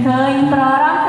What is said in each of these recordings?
Cã implora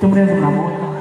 chúng em đêm cũng là một